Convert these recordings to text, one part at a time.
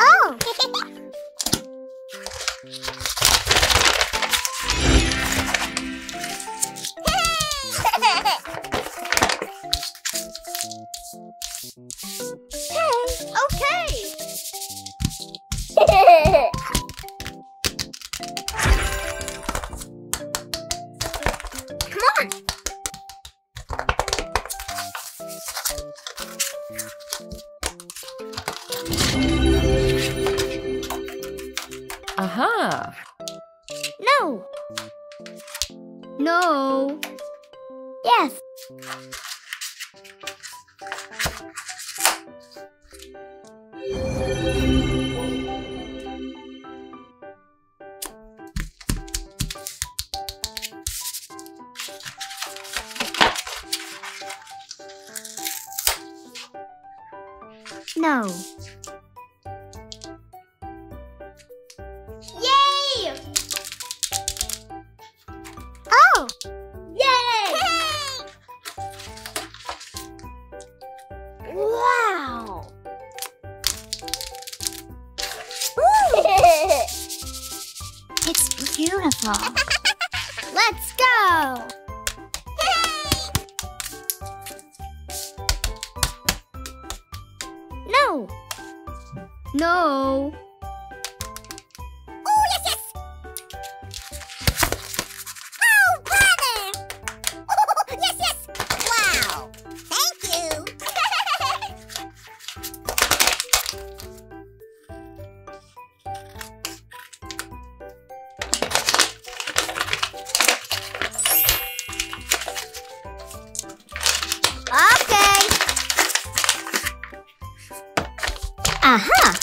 Oh! Aha! No! No! Yes! No. Let's go! No! No! Aha.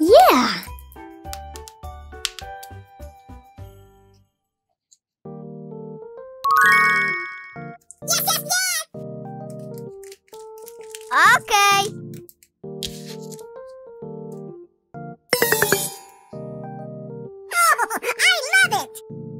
Yeah. Yes, yes, yes. Okay. Oh, I love it!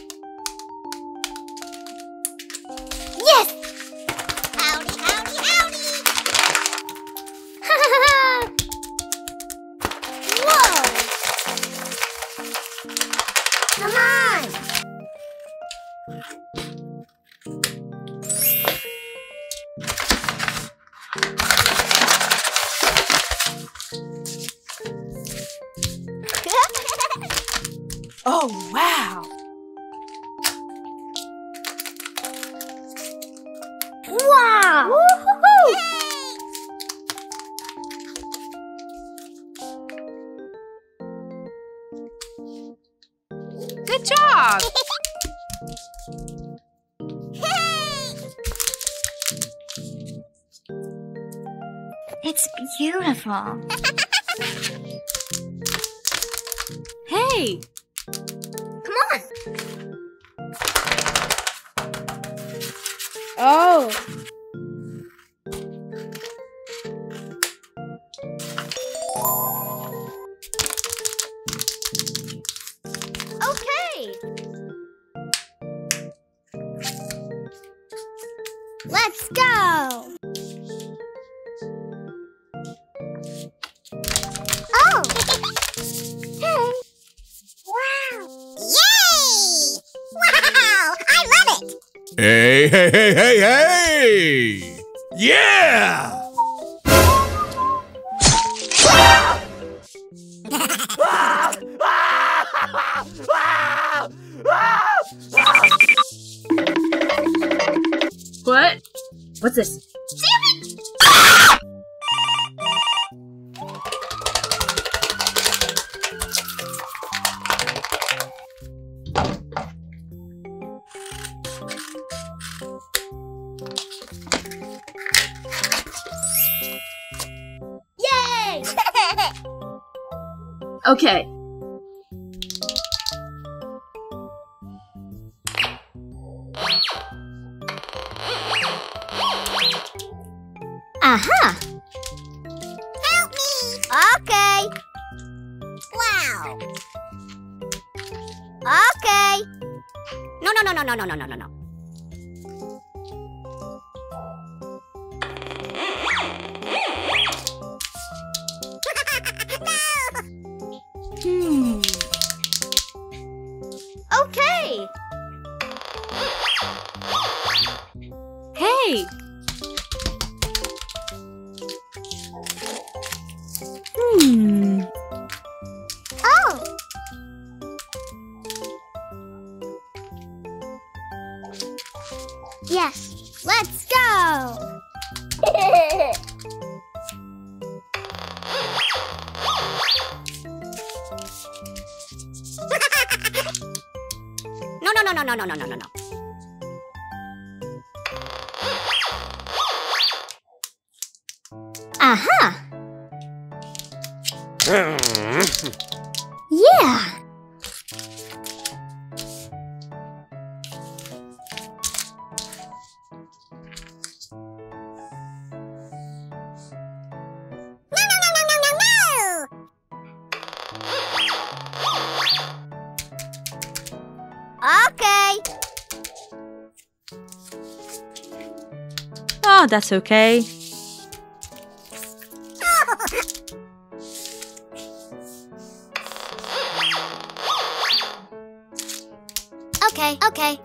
Oh, wow! wow! Good job! It's beautiful. Hey! Oh. Okay. Let's go. Hey, hey, hey, hey, hey! Yeah! What? What's this? Okay. Aha! Help me! Okay. Wow. Okay. No, no, no, no, no, no, no, no, no, no, no, no, no, no, no, no, no. Aha! Yeah! Oh, that's okay. Okay, okay.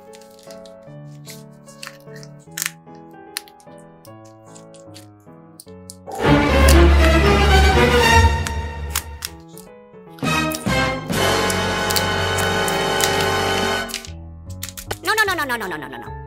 No, no, no, no, no, no, no, no, no,